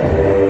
Amen.